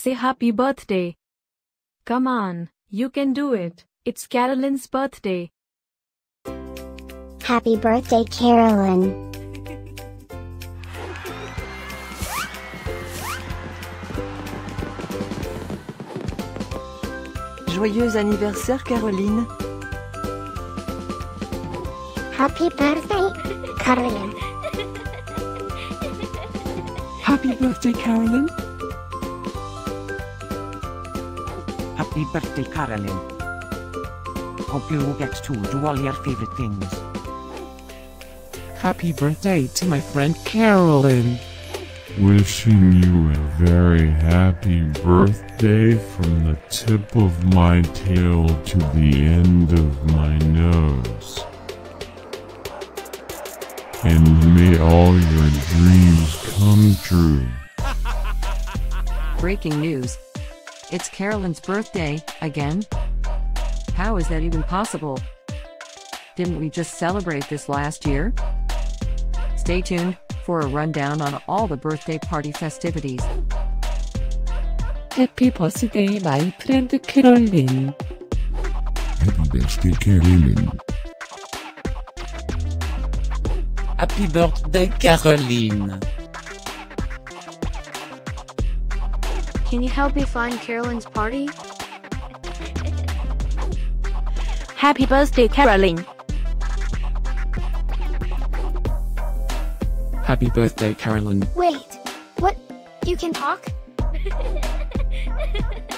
Say happy birthday. Come on, you can do it. It's Carolyn's birthday. Happy birthday, Carolyn. Joyeux anniversaire, Caroline. Happy birthday, Carolyn. Happy birthday, Carolyn. Happy birthday, Carolyn. Hope you get to do all your favorite things. Happy birthday to my friend Carolyn. Wishing you a very happy birthday from the tip of my tail to the end of my nose. And may all your dreams come true. Breaking news. It's Carolyn's birthday, again? How is that even possible? Didn't we just celebrate this last year? Stay tuned for a rundown on all the birthday party festivities. Happy birthday, my friend Carolyn. Happy birthday, Carolyn. Happy birthday, Caroline. Can you help me find Carolyn's party? Happy birthday, Carolyn. Happy birthday, Carolyn. Wait, what? You can talk?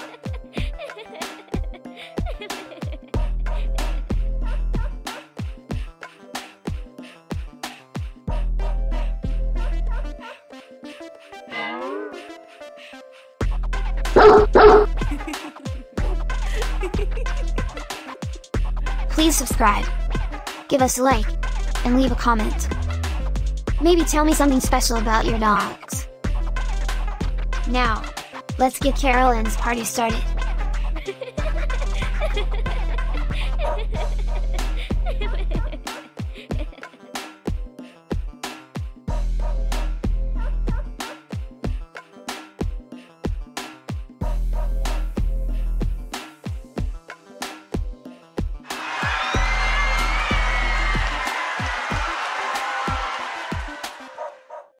Please subscribe, give us a like, and leave a comment. Maybe tell me something special about your dogs. Now, let's get Carolyn's party started.